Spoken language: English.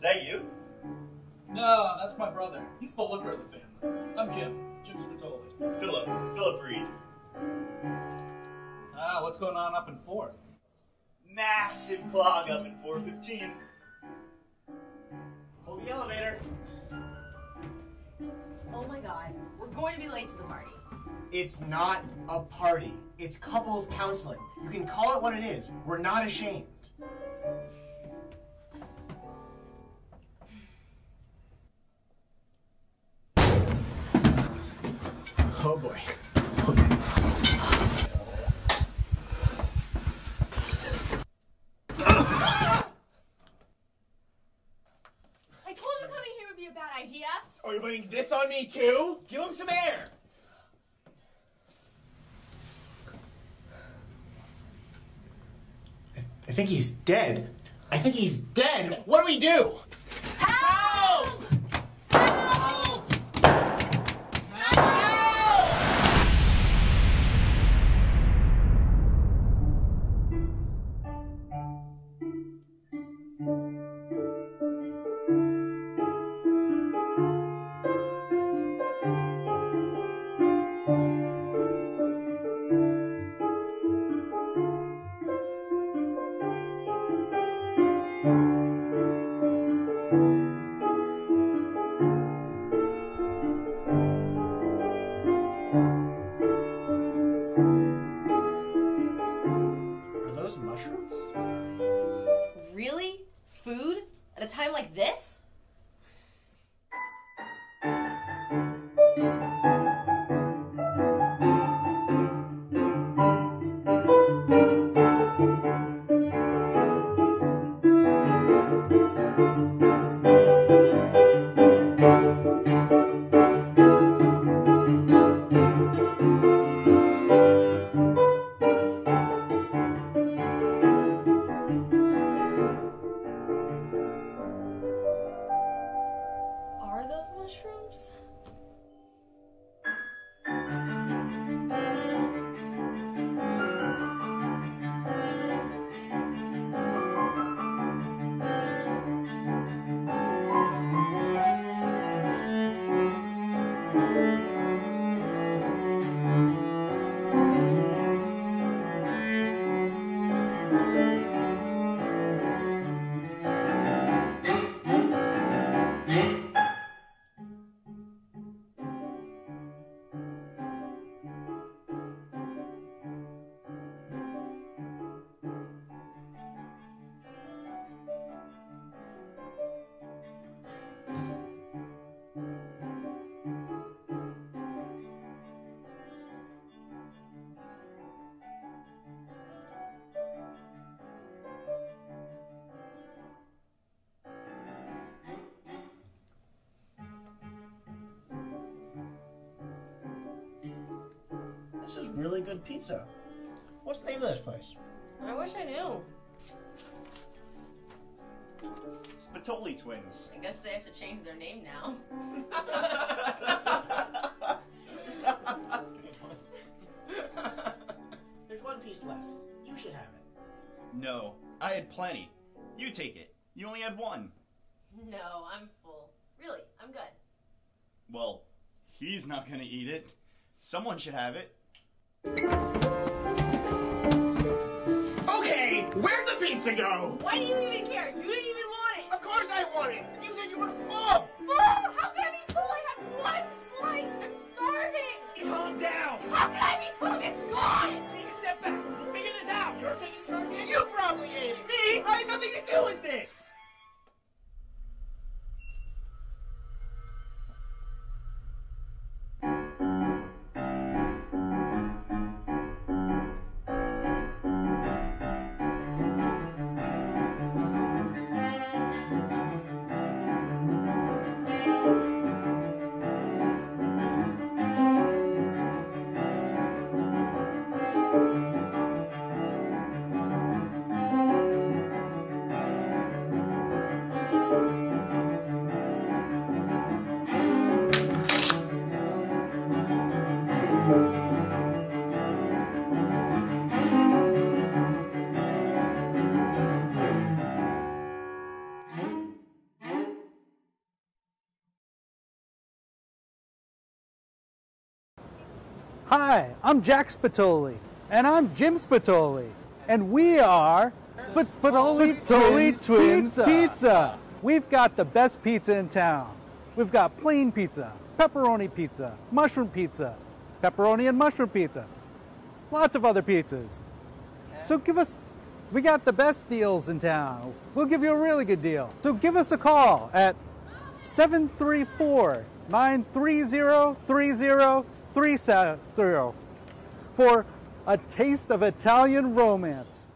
Is that you? No, that's my brother. He's the looker of the family. I'm Jim. Jim Spatoli. Philip. Philip Reed. Ah, what's going on up in fourth? Massive clog up in 415. Hold the elevator. Oh my god, we're going to be late to the party. It's not a party. It's couples counseling. You can call it what it is. We're not ashamed. Bad idea. Oh, you're putting this on me too? Give him some air. I- I think he's dead. I think he's dead. What do we do? Those mushrooms? Really? Food? At a time like this? This is really good pizza. What's the name of this place? I wish I knew. Spatoli twins. I guess they have to change their name now. There's one piece left. You should have it. No, I had plenty. You take it. You only had one. No, I'm full. Really, I'm good. Well, he's not gonna eat it. Someone should have it. Okay, where'd the pizza go? Why do you even care? You didn't even want it. Of course I want it. You said you were full. Full? How can I be full? I had one slice. I'm starving. Calm down. How can I be full? It's gone. Take a step back. We'll figure this out. You're taking charge and you probably ate it. Me? I had nothing to do with this. Hi, I'm Jack Spatoli, And I'm Jim Spatoli, And we are Spatoli Twins, Twins pizza. We've got the best pizza in town. We've got plain pizza, pepperoni pizza, mushroom pizza, pepperoni and mushroom pizza, lots of other pizzas. So give us, we got the best deals in town. We'll give you a really good deal. So give us a call at 734 930 3030 for a taste of Italian romance.